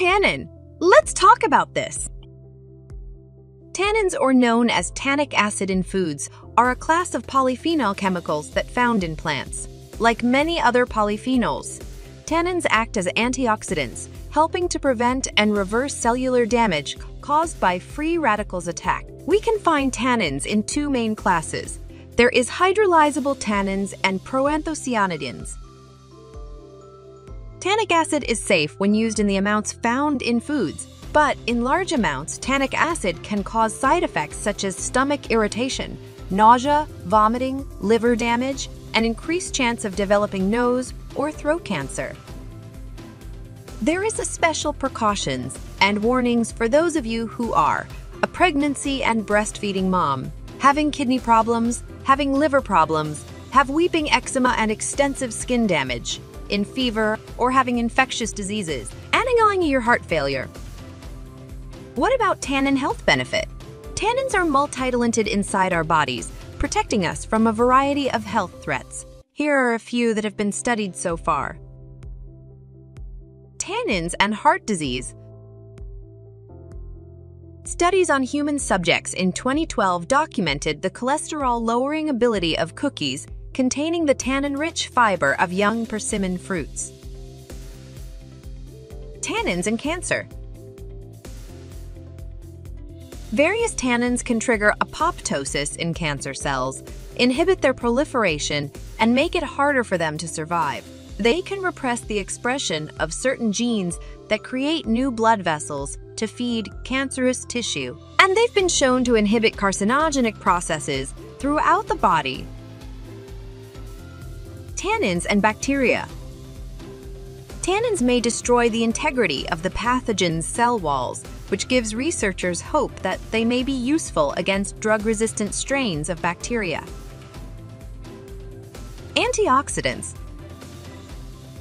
tannin? Let's talk about this. Tannins, or known as tannic acid in foods, are a class of polyphenol chemicals that found in plants. Like many other polyphenols, tannins act as antioxidants, helping to prevent and reverse cellular damage caused by free radicals attack. We can find tannins in two main classes. There is hydrolyzable tannins and proanthocyanidins. Tannic acid is safe when used in the amounts found in foods, but in large amounts, tannic acid can cause side effects such as stomach irritation, nausea, vomiting, liver damage, and increased chance of developing nose or throat cancer. There is a special precautions and warnings for those of you who are a pregnancy and breastfeeding mom, having kidney problems, having liver problems, have weeping eczema and extensive skin damage, in fever, or having infectious diseases, and annoying your heart failure. What about tannin health benefit? Tannins are multi-talented inside our bodies, protecting us from a variety of health threats. Here are a few that have been studied so far. Tannins and heart disease. Studies on human subjects in 2012 documented the cholesterol-lowering ability of cookies containing the tannin-rich fiber of young persimmon fruits. Tannins and cancer. Various tannins can trigger apoptosis in cancer cells, inhibit their proliferation, and make it harder for them to survive. They can repress the expression of certain genes that create new blood vessels to feed cancerous tissue. And they've been shown to inhibit carcinogenic processes throughout the body tannins and bacteria. Tannins may destroy the integrity of the pathogen's cell walls, which gives researchers hope that they may be useful against drug-resistant strains of bacteria. Antioxidants.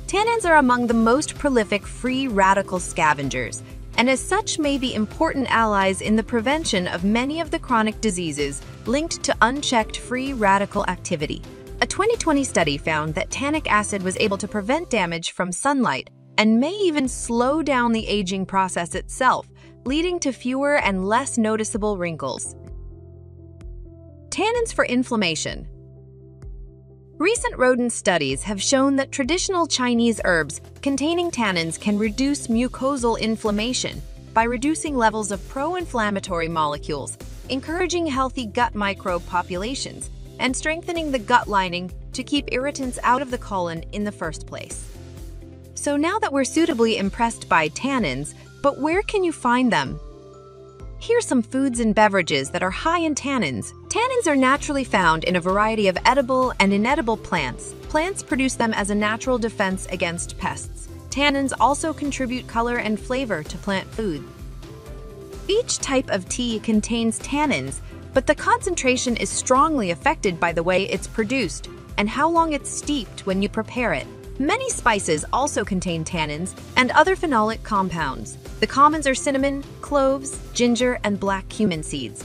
Tannins are among the most prolific free radical scavengers, and as such may be important allies in the prevention of many of the chronic diseases linked to unchecked free radical activity. A 2020 study found that tannic acid was able to prevent damage from sunlight and may even slow down the aging process itself, leading to fewer and less noticeable wrinkles. Tannins for inflammation. Recent rodent studies have shown that traditional Chinese herbs containing tannins can reduce mucosal inflammation by reducing levels of pro-inflammatory molecules, encouraging healthy gut microbe populations, and strengthening the gut lining to keep irritants out of the colon in the first place. So now that we're suitably impressed by tannins, but where can you find them? Here's some foods and beverages that are high in tannins. Tannins are naturally found in a variety of edible and inedible plants. Plants produce them as a natural defense against pests. Tannins also contribute color and flavor to plant food. Each type of tea contains tannins, but the concentration is strongly affected by the way it's produced and how long it's steeped when you prepare it. Many spices also contain tannins and other phenolic compounds. The commons are cinnamon, cloves, ginger, and black cumin seeds.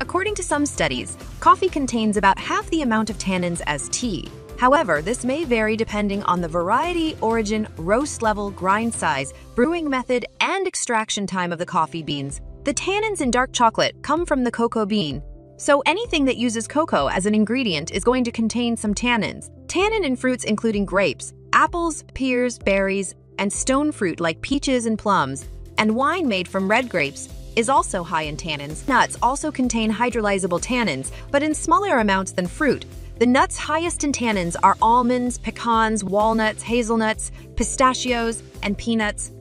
According to some studies, coffee contains about half the amount of tannins as tea. However, this may vary depending on the variety, origin, roast level, grind size, brewing method, and extraction time of the coffee beans. The tannins in dark chocolate come from the cocoa bean, so anything that uses cocoa as an ingredient is going to contain some tannins. Tannin in fruits including grapes, apples, pears, berries, and stone fruit like peaches and plums, and wine made from red grapes is also high in tannins. Nuts also contain hydrolyzable tannins, but in smaller amounts than fruit. The nuts highest in tannins are almonds, pecans, walnuts, hazelnuts, pistachios, and peanuts.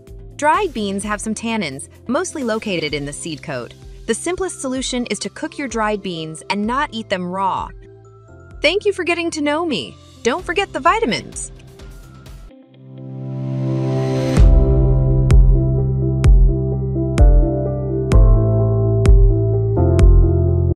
Dried beans have some tannins, mostly located in the seed coat. The simplest solution is to cook your dried beans and not eat them raw. Thank you for getting to know me. Don't forget the vitamins.